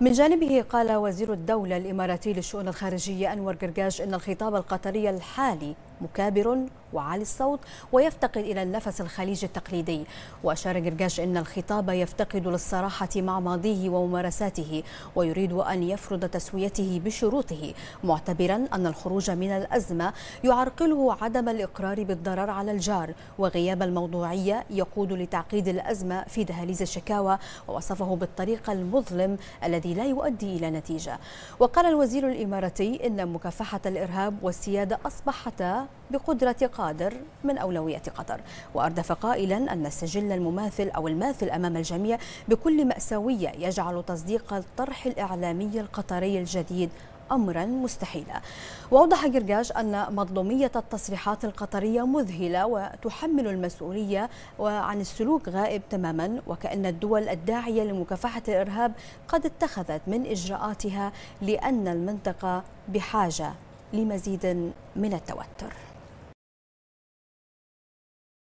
من جانبه قال وزير الدولة الإماراتي للشؤون الخارجية أنور قرقاش أن الخطاب القطري الحالي مكابر وعالي الصوت ويفتقد إلى النفس الخليجي التقليدي. وأشار قرقاش أن الخطاب يفتقد للصراحة مع ماضيه وممارساته ويريد أن يفرض تسويته بشروطه معتبرا أن الخروج من الأزمة يعرقله عدم الإقرار بالضرر على الجار وغياب الموضوعية يقود لتعقيد الأزمة في دهاليز الشكاوى ووصفه بالطريق المظلم الذي لا يؤدي إلى نتيجة. وقال الوزير الإماراتي إن مكافحة الإرهاب والسيادة أصبحتا بقدرة قادر من أولوية قطر. وأردف قائلا أن السجل المماثل أو الماثل أمام الجميع بكل مأساوية يجعل تصديق الطرح الإعلامي القطري الجديد امرا مستحيلا. وأوضح قرقاش أن مظلومية التصريحات القطرية مذهلة وتحمل المسؤولية وعن السلوك غائب تماما وكأن الدول الداعية لمكافحة الإرهاب قد اتخذت من إجراءاتها لأن المنطقة بحاجة لمزيد من التوتر.